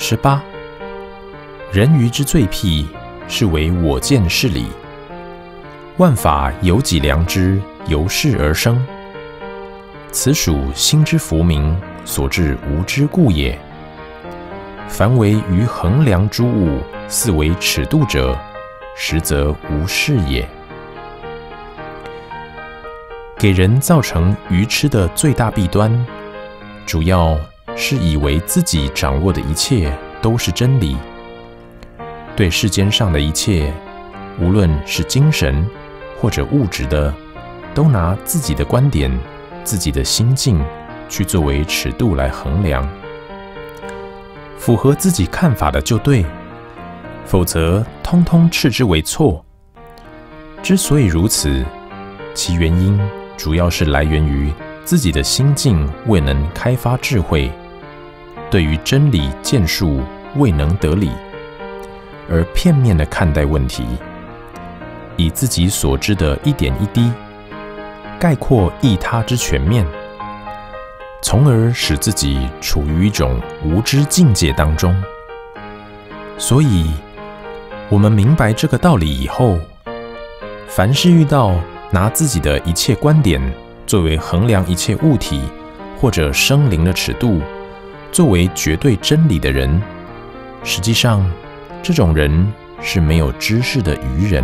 十八，人鱼之罪癖，是为我见是理。万法有己良知，由是而生。此属心之浮名所致无知故也。凡为于衡量诸物，似为尺度者，实则无是也。给人造成愚痴的最大弊端，主要是以为自己掌握的一切都是真理，对世间上的一切，无论是精神或者物质的，都拿自己的观点、自己的心境去作为尺度来衡量。符合自己看法的就对，否则通通斥之为错。之所以如此，其原因主要是来源于自己的心境未能开发智慧，对于真理见数未能得理，而片面的看待问题，以自己所知的一点一滴概括异他之全面。从而使自己处于一种无知境界当中。所以，我们明白这个道理以后，凡是遇到拿自己的一切观点作为衡量一切物体或者生灵的尺度，作为绝对真理的人，实际上，这种人是没有知识的愚人。